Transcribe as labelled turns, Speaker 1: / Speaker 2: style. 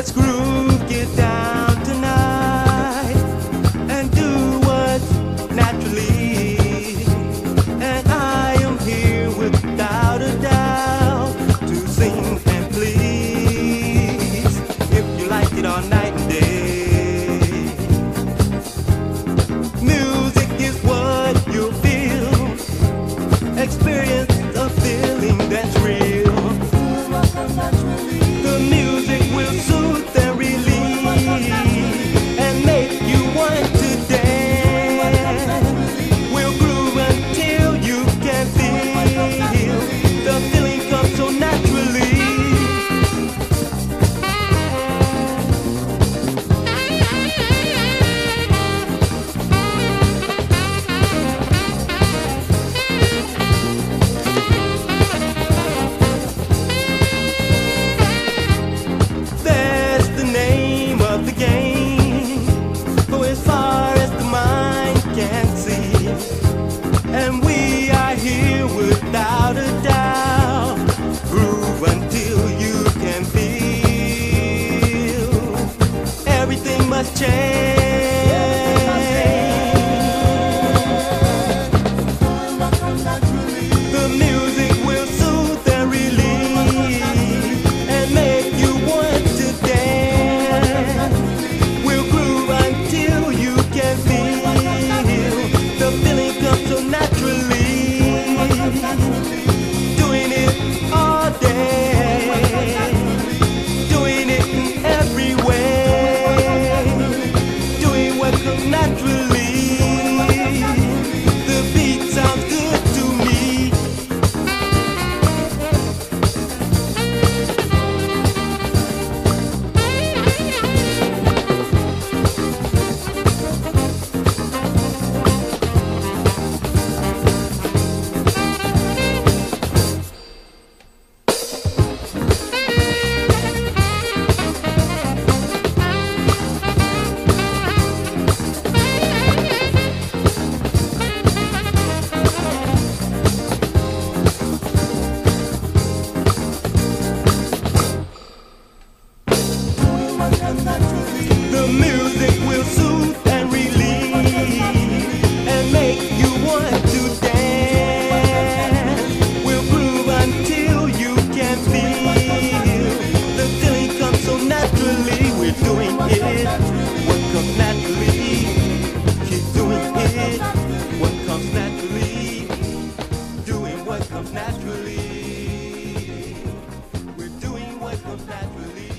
Speaker 1: let's groove. change. We're doing what comes naturally.